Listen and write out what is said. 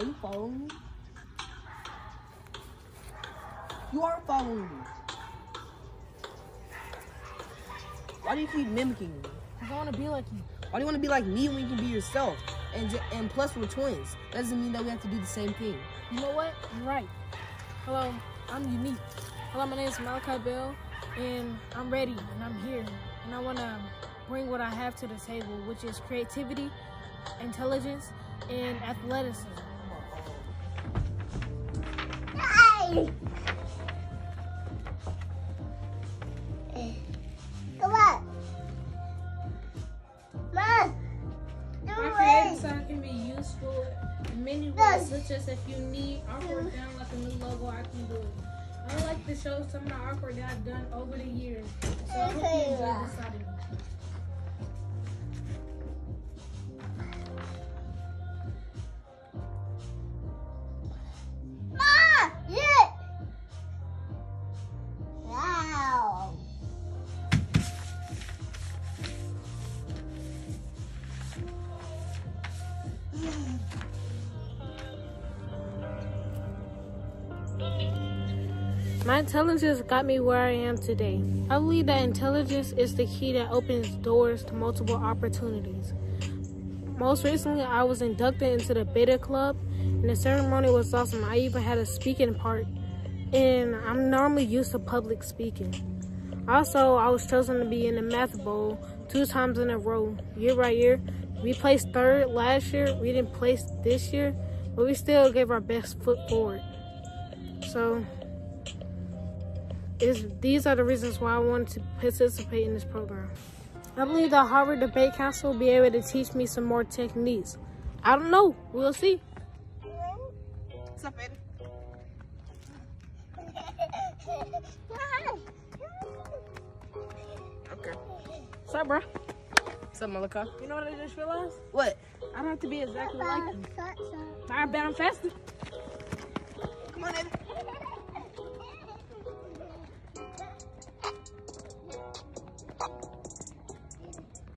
You following me? You are following me. Why do you keep mimicking me? Because I want to be like you. Why do you want to be like me when you can be yourself? And and plus we're twins. That doesn't mean that we have to do the same thing. You know what? You're right. Hello, I'm unique. Hello, my name is Malachi Bell, and I'm ready, and I'm here. And I want to bring what I have to the table, which is creativity, intelligence, and athleticism. Come on. Mom. Do My it. creative side can be useful in many ways, such as if you need awkward down like a new logo, I can do it. I would like to show some of the artwork that I've done over the years. So I hope you enjoy this My intelligence got me where I am today. I believe that intelligence is the key that opens doors to multiple opportunities. Most recently, I was inducted into the Beta Club, and the ceremony was awesome. I even had a speaking part, and I'm normally used to public speaking. Also, I was chosen to be in the Math Bowl two times in a row, year by year. We placed third last year. We didn't place this year, but we still gave our best foot forward. So, is these are the reasons why I wanted to participate in this program. I believe the Harvard Debate Council will be able to teach me some more techniques. I don't know. We'll see. What's up, Eddie? Okay. What's up, bro? What's up, Malika? You know what I just realized? What? I don't have to be exactly like you. I bet I'm faster. Come on, Eddie.